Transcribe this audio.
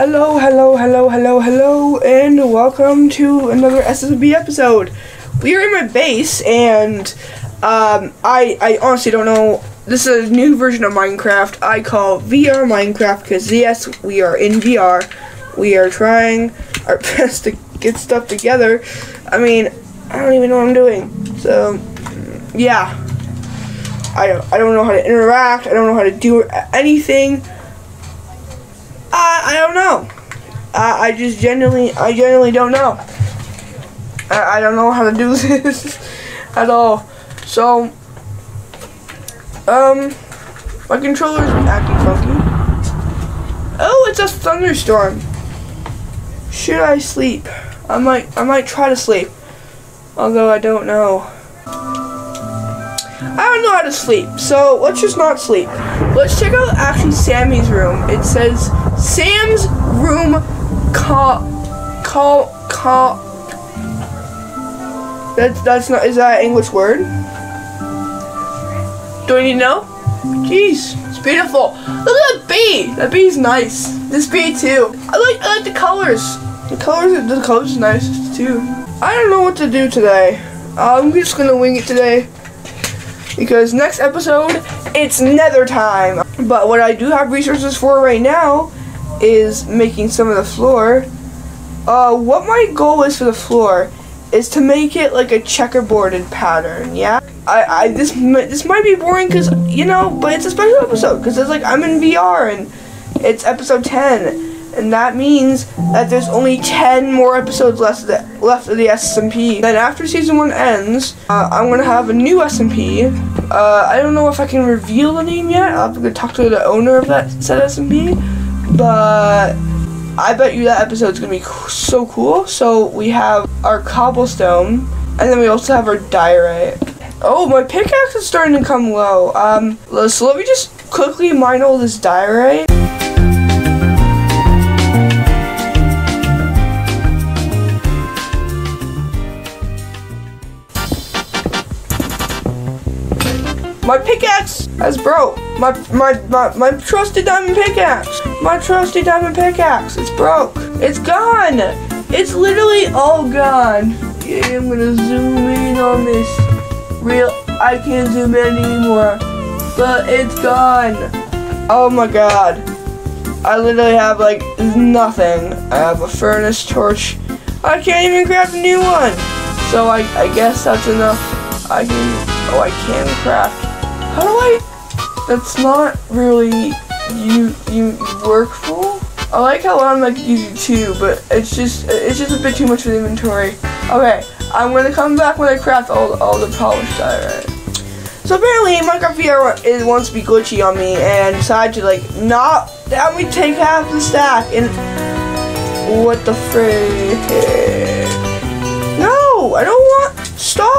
Hello, hello, hello, hello, hello, and welcome to another SSMP episode. We are in my base, and um, I, I honestly don't know. This is a new version of Minecraft. I call VR Minecraft because yes, we are in VR. We are trying our best to get stuff together. I mean, I don't even know what I'm doing. So, yeah. I I don't know how to interact. I don't know how to do anything. I, don't know. I, I just genuinely, I genuinely don't know. I, I don't know how to do this at all. So, um, my controller's acting funky. Oh, it's a thunderstorm. Should I sleep? I might, I might try to sleep. Although I don't know. I don't know how to sleep, so let's just not sleep. Let's check out actually Sammy's room. It says Sam's room call call call that's that's not is that an English word? Do I need to know? Jeez, it's beautiful. Look at that bee. That bee's nice. This bee too. I like I like the colors. The colors the colors is nice too. I don't know what to do today. I'm just gonna wing it today because next episode it's nether time. But what I do have resources for right now is making some of the floor. Uh, what my goal is for the floor is to make it like a checkerboarded pattern yeah? I, I this this might be boring because you know but it's a special episode because it's like I'm in VR and it's episode 10 and that means that there's only 10 more episodes left of the, left of the SMP. Then after season 1 ends, uh, I'm going to have a new SMP. Uh, I don't know if I can reveal the name yet. I'll have to talk to the owner of that said SMP. But I bet you that episode's going to be so cool. So we have our cobblestone, and then we also have our diorite. Oh, my pickaxe is starting to come low. Um, so let me just quickly mine all this diorite. My pickaxe has broke. My, my, my, my trusty diamond pickaxe. My trusty diamond pickaxe. It's broke. It's gone. It's literally all gone. I'm gonna zoom in on this. Real, I can't zoom in anymore. But it's gone. Oh my god. I literally have like nothing. I have a furnace torch. I can't even grab a new one. So I, I guess that's enough. I can, oh I can craft how do I? That's not really you you workful. I like how I'm like using two, but it's just it's just a bit too much for the inventory. Okay, I'm gonna come back when I craft all all the polished diorite. So apparently Minecraft VR is wants to be glitchy on me and decided to like not let me take half the stack and what the frick? No, I don't want stop.